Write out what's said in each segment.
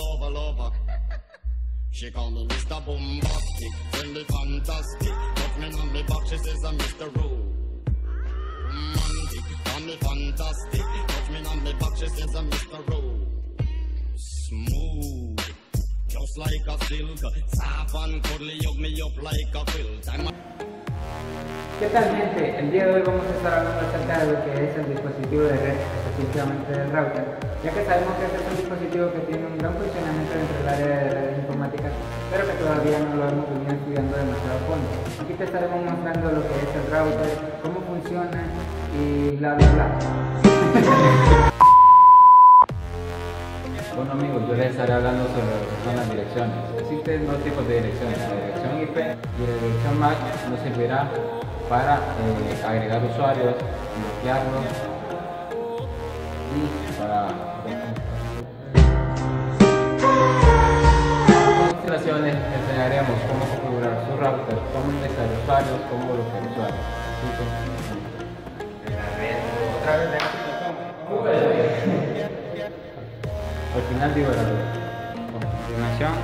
all over lover. She call me Mr. Bombastic, really fantastic. But me on me back, she says I'm Mr. Romantic, call me fantastic. But me on me back, she says I'm Mr. Romantic. ¿Qué tal gente? El día de hoy vamos a estar hablando acerca de lo que es el dispositivo de red, específicamente del router, ya que sabemos que este es un dispositivo que tiene un gran funcionamiento dentro del área de redes informáticas, pero que todavía no lo hemos venido estudiando demasiado fondo. Aquí te estaremos mostrando lo que es el router, cómo funciona y bla bla bla. Bueno amigos, yo les estaré hablando sobre lo que son las direcciones. Existen dos tipos de direcciones, la dirección IP y la dirección MAC nos servirá para eh, agregar usuarios, bloquearlos y para les enseñaremos cómo configurar su router, cómo ingresar usuarios, cómo bloquear usuarios. Que, Otra vez al final digo la red.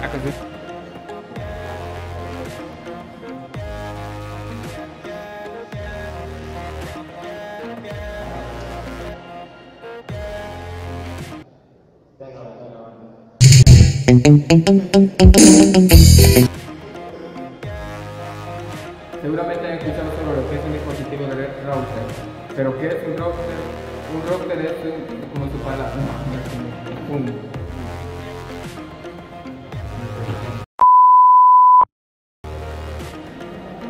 A continuación. Seguramente han escuchado sobre lo que es un dispositivo de router. Pero ¿qué es un router? Un router es un- como su palabra. Un-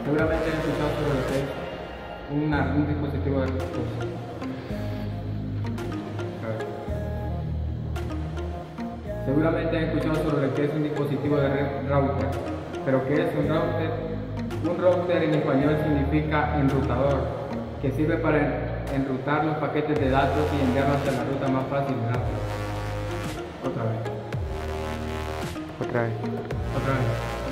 Seguramente han escuchado sobre que es un dispositivo de. A ver. Seguramente han escuchado sobre lo que es un dispositivo de red router. Pero ¿qué es un router? Un router en español significa enrutador, que sirve para enrutar los paquetes de datos y enviarlos hacia la ruta más fácil y rápida. Otra vez. Otra vez. Otra vez.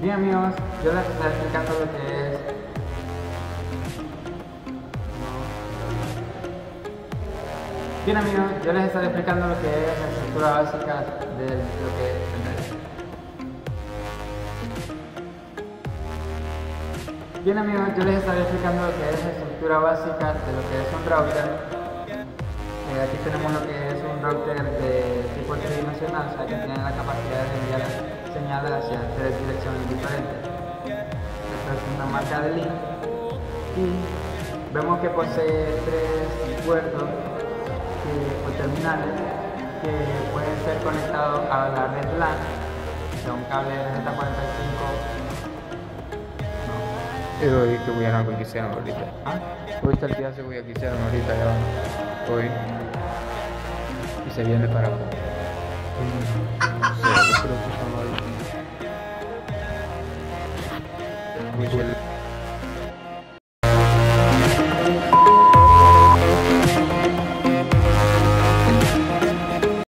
Bien amigos, yo les estaré explicando lo que es Bien amigos, yo les estaré explicando lo que es la estructura básica de lo que es el. Bien amigos, yo les estaré explicando lo que es la estructura básica de lo que es un router. Eh, aquí tenemos lo que es un router de tipo tridimensional, o sea que tiene la capacidad de enviar señales hacia tres direcciones diferentes. Esta es una marca de link y vemos que posee tres puertos que- o terminales que pueden ser conectados a la red LAN, sea un cable RJ45 Pero hoy que voy a algo que hicieron ahorita. ¿Ah? Hoy está el día se voy a que hicieron ahorita ya. Hoy. Y se viene para acá. Sí, yo creo que son hoy. Muy bien.